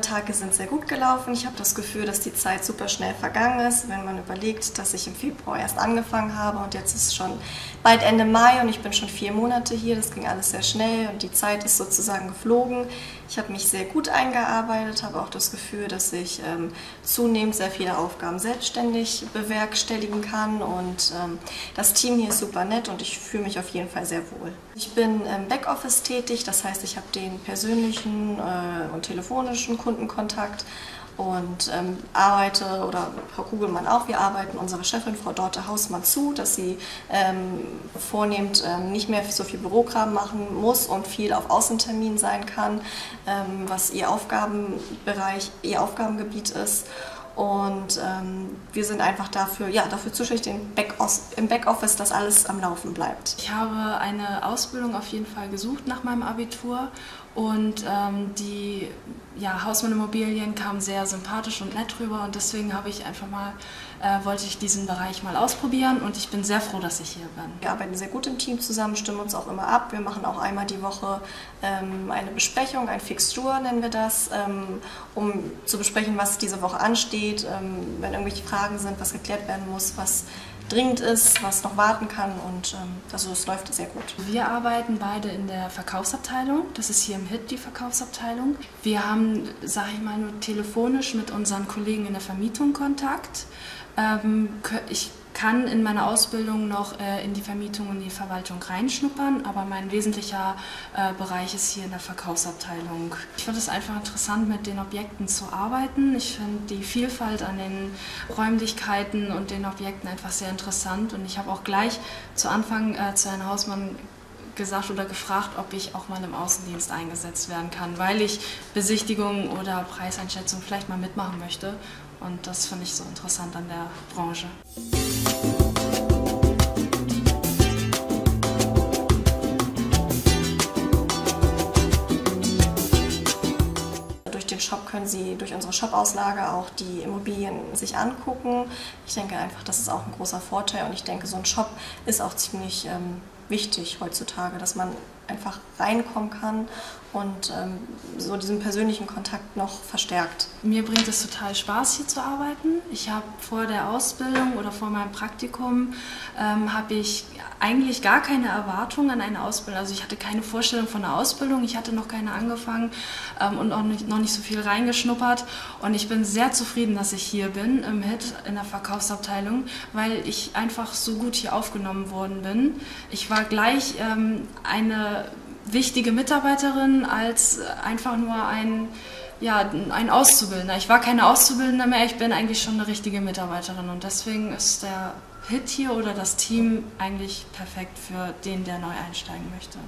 Tage sind sehr gut gelaufen. Ich habe das Gefühl, dass die Zeit super schnell vergangen ist, wenn man überlegt, dass ich im Februar erst angefangen habe und jetzt ist schon bald Ende Mai und ich bin schon vier Monate hier. Das ging alles sehr schnell und die Zeit ist sozusagen geflogen. Ich habe mich sehr gut eingearbeitet, habe auch das Gefühl, dass ich ähm, zunehmend sehr viele Aufgaben selbstständig bewerkstelligen kann und ähm, das Team hier ist super nett und ich fühle mich auf jeden Fall sehr wohl. Ich bin im Backoffice tätig, das heißt, ich habe den persönlichen äh, und telefonischen Kundenkontakt und ähm, arbeite, oder Frau Kugelmann auch, wir arbeiten unsere Chefin, Frau Dorte Hausmann, zu, dass sie ähm, vornehmend ähm, nicht mehr so viel Bürokram machen muss und viel auf Außentermin sein kann, ähm, was ihr Aufgabenbereich, ihr Aufgabengebiet ist. Und ähm, wir sind einfach dafür, ja, dafür zuständig Back im Backoffice, dass alles am Laufen bleibt. Ich habe eine Ausbildung auf jeden Fall gesucht nach meinem Abitur und ähm, die ja, Hausmann Immobilien kam sehr sympathisch und nett rüber und deswegen habe ich einfach mal, äh, wollte ich diesen Bereich mal ausprobieren und ich bin sehr froh, dass ich hier bin. Wir arbeiten sehr gut im Team zusammen, stimmen uns auch immer ab. Wir machen auch einmal die Woche ähm, eine Besprechung, ein Fixtur nennen wir das, ähm, um zu besprechen, was diese Woche ansteht, ähm, wenn irgendwelche Fragen sind, was geklärt werden muss, was dringend ist, was noch warten kann und ähm, also es läuft sehr gut. Wir arbeiten beide in der Verkaufsabteilung. Das ist hier im HIT die Verkaufsabteilung. Wir haben, sage ich mal, nur telefonisch mit unseren Kollegen in der Vermietung Kontakt. Ähm, ich kann in meiner Ausbildung noch äh, in die Vermietung und die Verwaltung reinschnuppern, aber mein wesentlicher äh, Bereich ist hier in der Verkaufsabteilung. Ich finde es einfach interessant, mit den Objekten zu arbeiten. Ich finde die Vielfalt an den Räumlichkeiten und den Objekten einfach sehr interessant und ich habe auch gleich zu Anfang äh, zu Herrn Hausmann gesagt oder gefragt, ob ich auch mal im Außendienst eingesetzt werden kann, weil ich Besichtigungen oder Preiseinschätzung vielleicht mal mitmachen möchte. Und das finde ich so interessant an der Branche. den Shop können Sie durch unsere Shop-Auslage auch die Immobilien sich angucken. Ich denke einfach, das ist auch ein großer Vorteil und ich denke, so ein Shop ist auch ziemlich ähm, wichtig heutzutage, dass man einfach reinkommen kann und ähm, so diesen persönlichen Kontakt noch verstärkt. Mir bringt es total Spaß, hier zu arbeiten. Ich habe vor der Ausbildung oder vor meinem Praktikum ähm, habe ich eigentlich gar keine Erwartung an eine Ausbildung. Also ich hatte keine Vorstellung von einer Ausbildung, ich hatte noch keine angefangen ähm, und auch nicht, noch nicht so viel reingeschnuppert. Und ich bin sehr zufrieden, dass ich hier bin im HIT in der Verkaufsabteilung, weil ich einfach so gut hier aufgenommen worden bin. Ich war gleich ähm, eine wichtige Mitarbeiterin als einfach nur ein, ja, ein Auszubildender. Ich war keine Auszubildende mehr, ich bin eigentlich schon eine richtige Mitarbeiterin und deswegen ist der Hit hier oder das Team eigentlich perfekt für den, der neu einsteigen möchte.